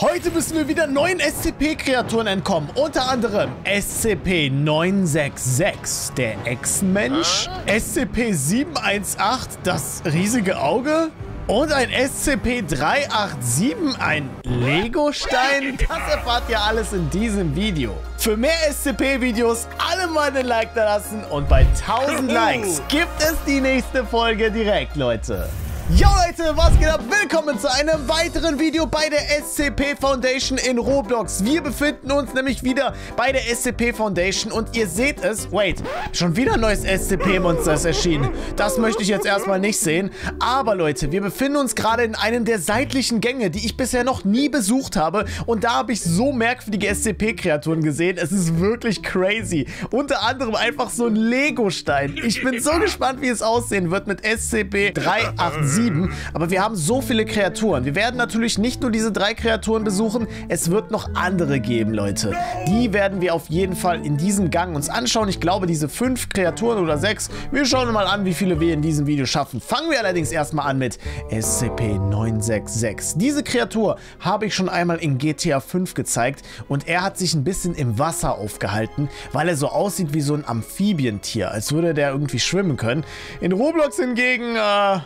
Heute müssen wir wieder neuen SCP-Kreaturen entkommen. Unter anderem SCP-966, der Ex-Mensch, SCP-718, das riesige Auge und ein SCP-387, ein Lego-Stein. Das erfahrt ihr alles in diesem Video. Für mehr SCP-Videos alle mal einen Like da lassen und bei 1000 Likes gibt es die nächste Folge direkt, Leute. Jo Leute, was geht ab? Willkommen zu einem weiteren Video bei der SCP Foundation in Roblox. Wir befinden uns nämlich wieder bei der SCP Foundation und ihr seht es. Wait, schon wieder ein neues SCP-Monster ist erschienen. Das möchte ich jetzt erstmal nicht sehen. Aber Leute, wir befinden uns gerade in einem der seitlichen Gänge, die ich bisher noch nie besucht habe. Und da habe ich so merkwürdige SCP-Kreaturen gesehen. Es ist wirklich crazy. Unter anderem einfach so ein Lego-Stein. Ich bin so gespannt, wie es aussehen wird mit SCP 387 sieben. Aber wir haben so viele Kreaturen. Wir werden natürlich nicht nur diese drei Kreaturen besuchen, es wird noch andere geben, Leute. Die werden wir auf jeden Fall in diesem Gang uns anschauen. Ich glaube, diese fünf Kreaturen oder sechs, wir schauen mal an, wie viele wir in diesem Video schaffen. Fangen wir allerdings erstmal an mit SCP-966. Diese Kreatur habe ich schon einmal in GTA 5 gezeigt und er hat sich ein bisschen im Wasser aufgehalten, weil er so aussieht wie so ein Amphibientier, als würde der irgendwie schwimmen können. In Roblox hingegen, äh,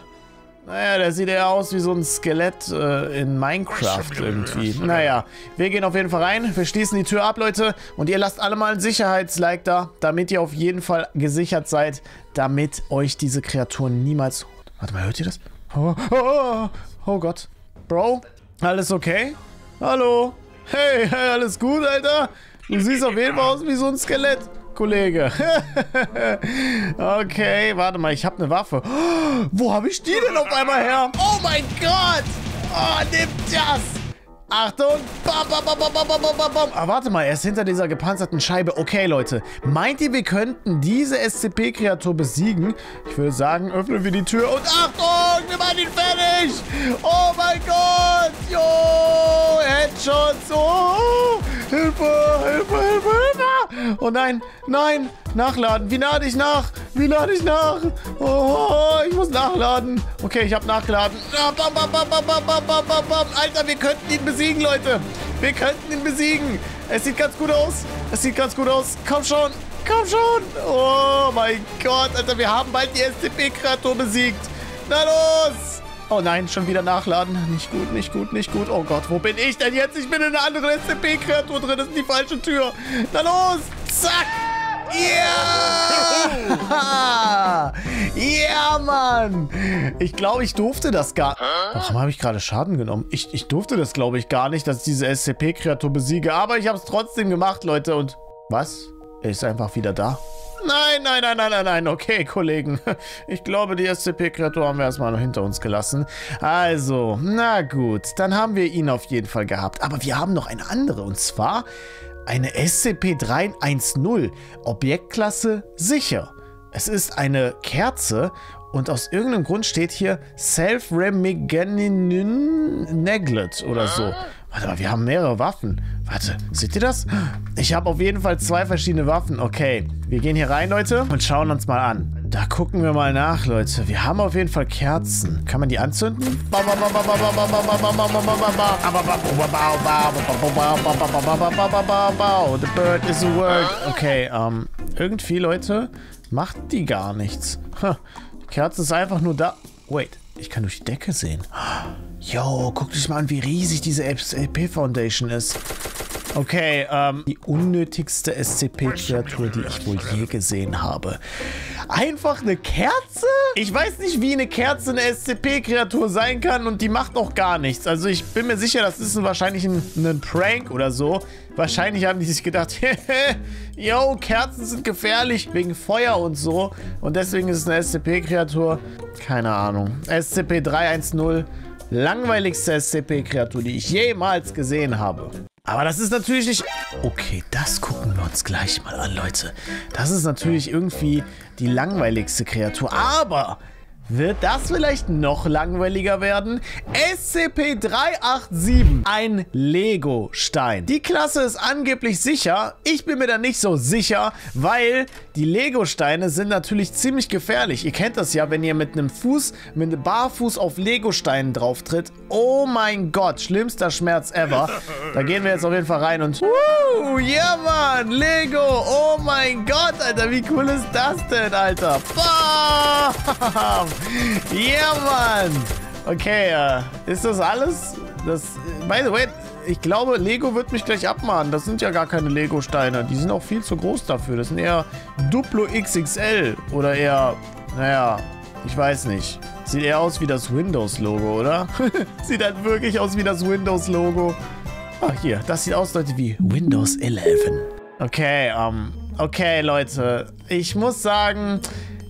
naja, der sieht eher aus wie so ein Skelett äh, in Minecraft irgendwie. Naja, wir gehen auf jeden Fall rein. Wir schließen die Tür ab, Leute. Und ihr lasst alle mal ein Sicherheitslike da, damit ihr auf jeden Fall gesichert seid, damit euch diese Kreaturen niemals... Warte mal, hört ihr das? Oh, oh, oh, oh Gott. Bro, alles okay? Hallo? Hey, hey, alles gut, Alter? Du siehst auf jeden Fall aus wie so ein Skelett. Kollege. okay, warte mal, ich habe eine Waffe. Oh, wo habe ich die denn auf einmal her? Oh mein Gott! Oh, nimm das! Achtung! Bam, bam, bam, bam, bam, bam, bam. Ah, warte mal, er ist hinter dieser gepanzerten Scheibe. Okay, Leute. Meint ihr, wir könnten diese SCP-Kreatur besiegen? Ich würde sagen, öffnen wir die Tür und Achtung! Wir machen ihn fertig! Oh mein Gott! Jo! Headshots! Oh! Hilfe! Hilfe! Hilfe! Oh nein! Nein! Nachladen! Wie lade ich nach? Wie lade ich nach? Oh, ich muss nachladen. Okay, ich habe nachgeladen. Alter, wir könnten ihn besiegen, Leute. Wir könnten ihn besiegen. Es sieht ganz gut aus. Es sieht ganz gut aus. Komm schon. Komm schon. Oh mein Gott, Alter, wir haben bald die SCP-Kreatur besiegt. Na los. Oh nein, schon wieder nachladen. Nicht gut, nicht gut, nicht gut. Oh Gott, wo bin ich denn jetzt? Ich bin in einer anderen SCP-Kreatur drin. Das ist die falsche Tür. Na los. Zack. Ja! Ja, Mann! Ich glaube, ich durfte das gar... Warum habe ich gerade Schaden genommen? Ich, ich durfte das, glaube ich, gar nicht, dass ich diese SCP-Kreatur besiege. Aber ich habe es trotzdem gemacht, Leute. Und was? Er ist einfach wieder da. Nein, nein, nein, nein, nein, nein. Okay, Kollegen. Ich glaube, die SCP-Kreatur haben wir erstmal noch hinter uns gelassen. Also, na gut. Dann haben wir ihn auf jeden Fall gehabt. Aber wir haben noch eine andere. Und zwar eine SCP-310, Objektklasse sicher. Es ist eine Kerze und aus irgendeinem Grund steht hier Self-Remiganin Neglet oder so. Warte mal, wir haben mehrere Waffen. Warte, seht ihr das? Ich habe auf jeden Fall zwei verschiedene Waffen. Okay, wir gehen hier rein, Leute, und schauen uns mal an. Da gucken wir mal nach, Leute. Wir haben auf jeden Fall Kerzen. Kann man die anzünden? The bird is a word. Okay, ähm, irgendwie, Leute, macht die gar nichts. Die Kerze ist einfach nur da. Wait, ich kann durch die Decke sehen. Yo, guck dich mal an, wie riesig diese LP Foundation ist. Okay, ähm, die unnötigste SCP-Kreatur, die ich wohl je gesehen habe. Einfach eine Kerze? Ich weiß nicht, wie eine Kerze eine SCP-Kreatur sein kann und die macht auch gar nichts. Also ich bin mir sicher, das ist wahrscheinlich ein, ein Prank oder so. Wahrscheinlich haben die sich gedacht, yo, Kerzen sind gefährlich wegen Feuer und so. Und deswegen ist es eine SCP-Kreatur. Keine Ahnung. SCP-310, langweiligste SCP-Kreatur, die ich jemals gesehen habe. Aber das ist natürlich nicht... Okay, das gucken wir uns gleich mal an, Leute. Das ist natürlich irgendwie die langweiligste Kreatur. Aber Wird das vielleicht noch langweiliger werden? SCP-387, ein Lego-Stein. Die Klasse ist angeblich sicher. Ich bin mir da nicht so sicher, weil die Lego-Steine sind natürlich ziemlich gefährlich. Ihr kennt das ja, wenn ihr mit einem Fuß, mit einem Barfuß auf Lego-Steinen drauf tritt. Oh mein Gott, schlimmster Schmerz ever. Da gehen wir jetzt auf jeden Fall rein und... Uh, ja, Mann, Lego. Oh mein Gott, Alter, wie cool ist das denn, Alter? Bam! Ja, Mann! Okay, äh, ist das alles? Das, by the way, ich glaube, Lego wird mich gleich abmahnen. Das sind ja gar keine Lego-Steine. Die sind auch viel zu groß dafür. Das sind eher Duplo XXL. Oder eher, naja, ich weiß nicht. Sieht eher aus wie das Windows-Logo, oder? sieht halt wirklich aus wie das Windows-Logo. Ach, hier. Das sieht aus, Leute, wie Windows 11. Okay, ähm, okay, Leute. Ich muss sagen,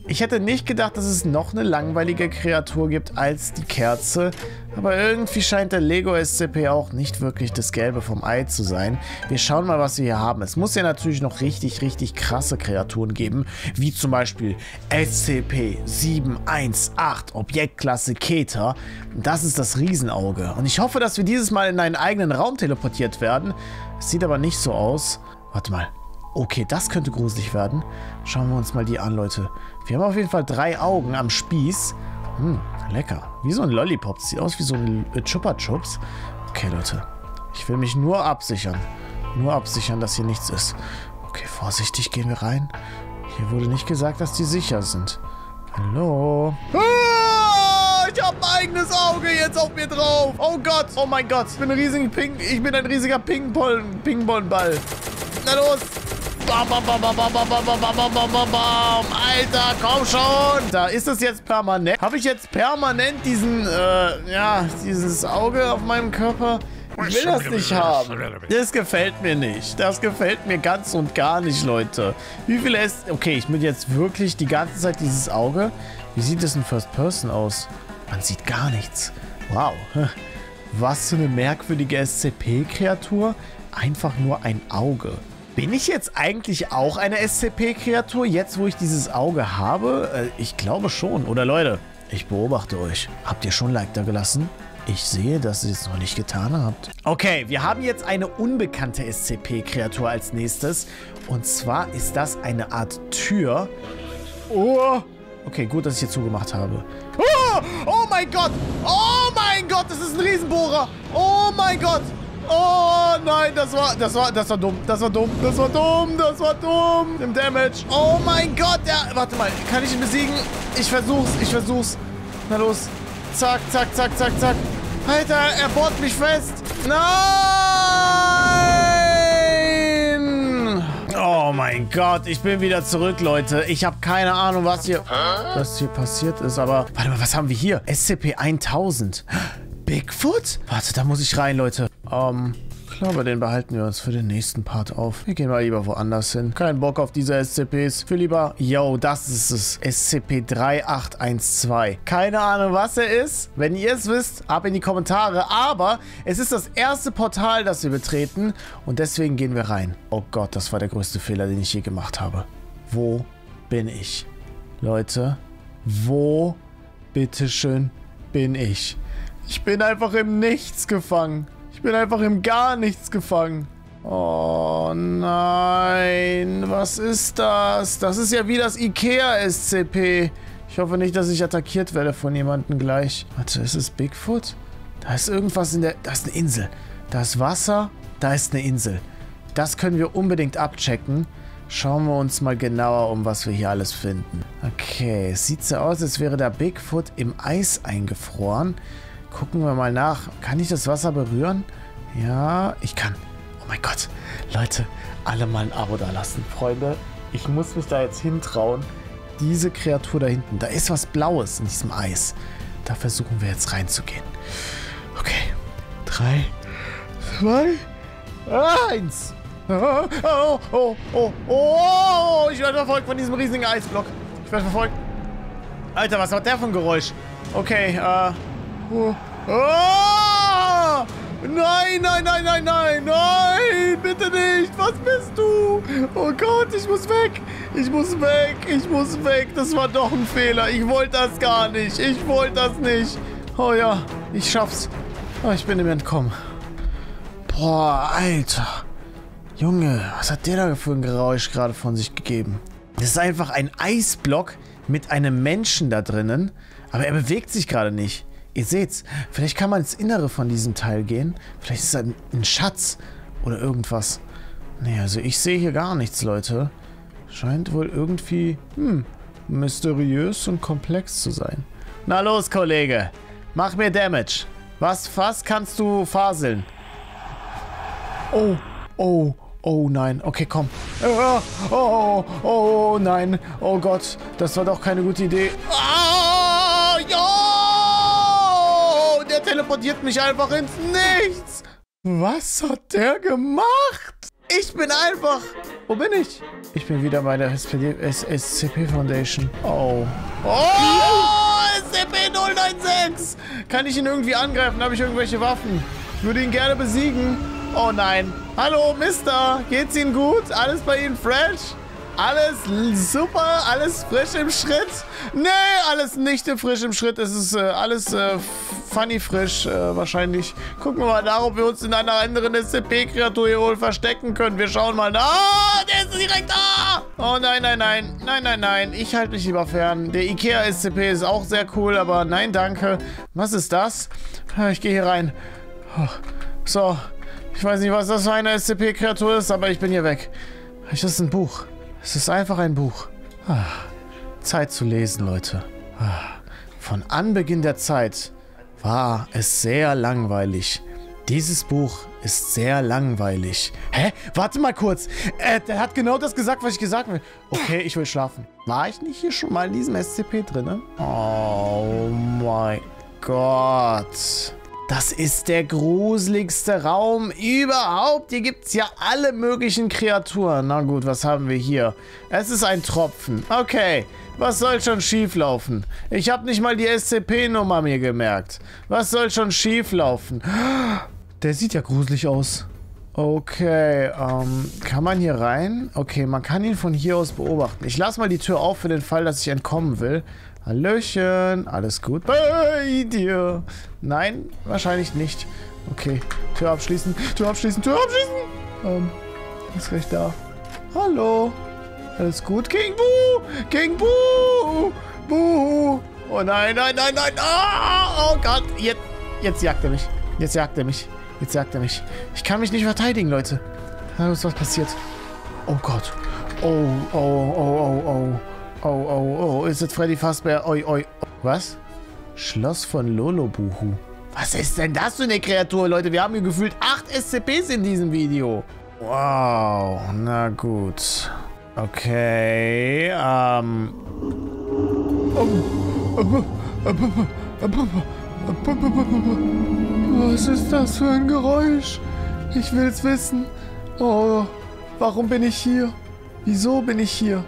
ich hätte nicht gedacht, dass es noch eine langweilige Kreatur gibt als die Kerze. Aber irgendwie scheint der Lego SCP auch nicht wirklich das Gelbe vom Ei zu sein. Wir schauen mal, was wir hier haben. Es muss ja natürlich noch richtig, richtig krasse Kreaturen geben. Wie zum Beispiel SCP-718, Objektklasse Keter. Das ist das Riesenauge. Und ich hoffe, dass wir dieses Mal in einen eigenen Raum teleportiert werden. Es sieht aber nicht so aus. Warte mal. Okay, das könnte gruselig werden. Schauen wir uns mal die an, Leute. Wir haben auf jeden Fall drei Augen am Spieß. Hm, lecker. Wie so ein Lollipop. Sieht aus wie so ein Chupa Chups. Okay, Leute. Ich will mich nur absichern. Nur absichern, dass hier nichts ist. Okay, vorsichtig gehen wir rein. Hier wurde nicht gesagt, dass die sicher sind. Hallo? Ah, ich habe ein eigenes Auge jetzt auf mir drauf. Oh Gott. Oh mein Gott. Ich bin ein riesiger Ping. Ich bin ein riesiger Ping-Pong-Ball. Na los. Bam, bam, bam, bam, bam, bam, bam, bam, bam, bam, bam. Alter, komm schon. Da ist es jetzt permanent. Habe ich jetzt permanent diesen, äh, ja, dieses Auge auf meinem Körper? Ich will das nicht haben. Das gefällt mir nicht. Das gefällt mir ganz und gar nicht, Leute. Wie viel ist... Okay, ich bin jetzt wirklich die ganze Zeit dieses Auge. Wie sieht das in First Person aus? Man sieht gar nichts. Wow. Was für eine merkwürdige SCP-Kreatur. Einfach nur ein Auge. Bin ich jetzt eigentlich auch eine SCP-Kreatur, jetzt wo ich dieses Auge habe? Äh, ich glaube schon. Oder Leute, ich beobachte euch. Habt ihr schon Like da gelassen? Ich sehe, dass ihr es noch nicht getan habt. Okay, wir haben jetzt eine unbekannte SCP-Kreatur als nächstes. Und zwar ist das eine Art Tür. Oh! Okay, gut, dass ich hier zugemacht habe. Oh, oh mein Gott! Oh mein Gott, das ist ein Riesenbohrer! Oh mein Gott! Oh nein, das war, das war, das war dumm. Das war dumm, das war dumm, das war dumm. Im Damage. Oh mein Gott, ja. Warte mal, kann ich ihn besiegen? Ich versuch's, ich versuch's. Na los. Zack, zack, zack, zack, zack. Alter, er bohrt mich fest. Nein! Oh mein Gott, ich bin wieder zurück, Leute. Ich habe keine Ahnung, was hier, was hier passiert ist. Aber, warte mal, was haben wir hier? SCP-1000. Bigfoot? Warte, da muss ich rein, Leute. Ähm, ich glaube, den behalten wir uns für den nächsten Part auf. Wir gehen mal lieber woanders hin. Kein Bock auf diese SCPs. Für lieber, yo, das ist es. SCP-3812. Keine Ahnung, was er ist. Wenn ihr es wisst, ab in die Kommentare. Aber es ist das erste Portal, das wir betreten. Und deswegen gehen wir rein. Oh Gott, das war der größte Fehler, den ich je gemacht habe. Wo bin ich? Leute, wo, bitteschön, bin ich? Ich bin einfach im Nichts gefangen. Ich bin einfach im gar nichts gefangen. Oh nein, was ist das? Das ist ja wie das Ikea-SCP. Ich hoffe nicht, dass ich attackiert werde von jemandem gleich. Warte, ist es Bigfoot? Da ist irgendwas in der... Da ist eine Insel. Da ist Wasser, da ist eine Insel. Das können wir unbedingt abchecken. Schauen wir uns mal genauer um, was wir hier alles finden. Okay, es sieht so aus, als wäre der Bigfoot im Eis eingefroren. Gucken wir mal nach. Kann ich das Wasser berühren? Ja, ich kann. Oh mein Gott. Leute, alle mal ein Abo da lassen. Freunde, ich muss mich da jetzt hintrauen. Diese Kreatur da hinten. Da ist was Blaues in diesem Eis. Da versuchen wir jetzt reinzugehen. Okay. Drei, zwei, eins. Oh, oh, oh, oh, oh. Ich werde verfolgt von diesem riesigen Eisblock. Ich werde verfolgt. Alter, was hat der für ein Geräusch? Okay, äh... Oh. Nein, nein, nein, nein, nein, nein! Nein, bitte nicht. Was bist du? Oh Gott, ich muss weg. Ich muss weg. Ich muss weg. Das war doch ein Fehler. Ich wollte das gar nicht. Ich wollte das nicht. Oh ja, ich schaff's. Oh, ich bin ihm entkommen. Boah, Alter. Junge, was hat der da für ein Geräusch gerade von sich gegeben? Das ist einfach ein Eisblock mit einem Menschen da drinnen. Aber er bewegt sich gerade nicht. Ihr seht's, vielleicht kann man ins Innere von diesem Teil gehen. Vielleicht ist es ein, Schatz oder irgendwas. Nee, also ich sehe hier gar nichts, Leute. Scheint wohl irgendwie, hm, mysteriös und komplex zu sein. Na los, Kollege. Mach mir Damage. Was, was kannst du faseln? Oh, oh, oh nein. Okay, komm. Oh, oh, oh, nein. Oh Gott, das war doch keine gute Idee. Ah, teleportiert mich einfach ins Nichts. Was hat der gemacht? Ich bin einfach... Wo bin ich? Ich bin wieder bei der SCP Foundation. Oh. Oh! SCP-096! Kann ich ihn irgendwie angreifen? Habe ich irgendwelche Waffen? Ich würde ihn gerne besiegen. Oh nein. Hallo, Mister. Geht's Ihnen gut? Alles bei Ihnen fresh? Alles super, alles frisch im Schritt. Nee, alles nicht frisch im Schritt. Es ist äh, alles äh, funny frisch äh, wahrscheinlich. Gucken wir mal nach, ob wir uns in einer anderen SCP-Kreatur hier wohl verstecken können. Wir schauen mal nach. Ah, der ist direkt da. Oh nein, nein, nein. Nein, nein, nein. Ich halte mich lieber fern. Der Ikea-SCP ist auch sehr cool, aber nein, danke. Was ist das? Ah, ich gehe hier rein. Oh, so. Ich weiß nicht, was das für eine SCP-Kreatur ist, aber ich bin hier weg. Das ist ein Buch. Es ist einfach ein Buch. Ah, Zeit zu lesen, Leute. Ah, von Anbeginn der Zeit war es sehr langweilig. Dieses Buch ist sehr langweilig. Hä? Warte mal kurz. Äh, der hat genau das gesagt, was ich gesagt habe. Okay, ich will schlafen. War ich nicht hier schon mal in diesem SCP drin? Oh mein Gott. Das ist der gruseligste Raum überhaupt. Hier gibt es ja alle möglichen Kreaturen. Na gut, was haben wir hier? Es ist ein Tropfen. Okay, was soll schon schieflaufen? Ich habe nicht mal die SCP-Nummer mir gemerkt. Was soll schon schieflaufen? Der sieht ja gruselig aus. Okay, ähm, kann man hier rein? Okay, man kann ihn von hier aus beobachten. Ich lasse mal die Tür auf für den Fall, dass ich entkommen will. Hallöchen, alles gut bei dir? Nein, wahrscheinlich nicht. Okay, Tür abschließen, Tür abschließen, Tür abschließen. Ähm, ist gleich da. Hallo, alles gut? King Boo, King Boo, Boo. Oh nein, nein, nein, nein. Oh, oh Gott, jetzt, jetzt jagt er mich. Jetzt jagt er mich. Jetzt jagt er mich. Ich kann mich nicht verteidigen, Leute. Da ist was passiert. Oh Gott. Oh, oh, oh, oh, oh. Oh, oh, oh, ist es Freddy Fazbear? Oi, oi. Was? Schloss von Lolobuhu. Was ist denn das für eine Kreatur, Leute? Wir haben hier gefühlt acht SCPs in diesem Video. Wow, na gut. Okay, ähm... Was ist das für ein Geräusch? Ich will's wissen. Oh, warum bin ich hier? Wieso bin ich hier?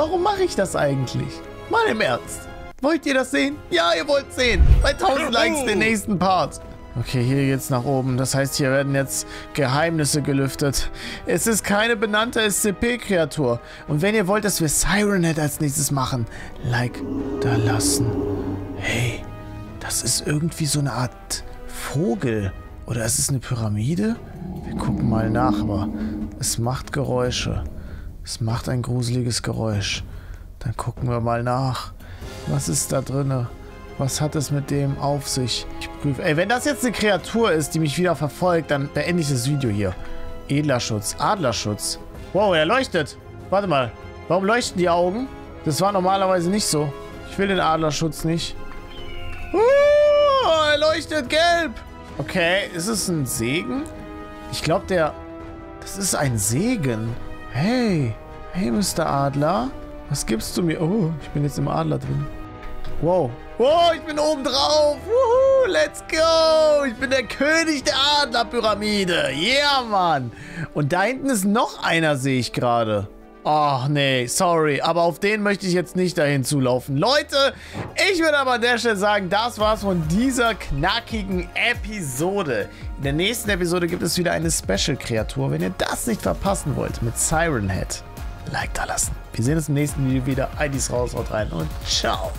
Warum mache ich das eigentlich? Mal im Ernst. Wollt ihr das sehen? Ja, ihr wollt sehen. Bei 1000 Likes den nächsten Part. Okay, hier geht's nach oben. Das heißt, hier werden jetzt Geheimnisse gelüftet. Es ist keine benannte SCP-Kreatur. Und wenn ihr wollt, dass wir Siren Head als nächstes machen, Like da lassen. Hey, das ist irgendwie so eine Art Vogel. Oder ist es eine Pyramide? Wir gucken mal nach, aber es macht Geräusche. Es macht ein gruseliges Geräusch. Dann gucken wir mal nach. Was ist da drinne? Was hat es mit dem auf sich? Ich prüfe. Ey, wenn das jetzt eine Kreatur ist, die mich wieder verfolgt, dann beende ich das Video hier. Edlerschutz. Adlerschutz. Wow, er leuchtet. Warte mal. Warum leuchten die Augen? Das war normalerweise nicht so. Ich will den Adlerschutz nicht. Uh, er leuchtet gelb. Okay, ist es ein Segen? Ich glaube, der... Das ist ein Segen. Hey, hey, Mr. Adler. Was gibst du mir? Oh, ich bin jetzt im Adler drin. Wow. Wow, ich bin oben drauf. Wuhu, let's go. Ich bin der König der Adlerpyramide. Yeah, Mann. Und da hinten ist noch einer, sehe ich gerade. Ach nee, sorry, aber auf den möchte ich jetzt nicht dahin zulaufen. Leute, ich würde aber an der Stelle sagen, das war's von dieser knackigen Episode. In der nächsten Episode gibt es wieder eine Special-Kreatur. Wenn ihr das nicht verpassen wollt mit Siren Head, Like da lassen. Wir sehen uns im nächsten Video wieder. IDs raus, haut rein und ciao.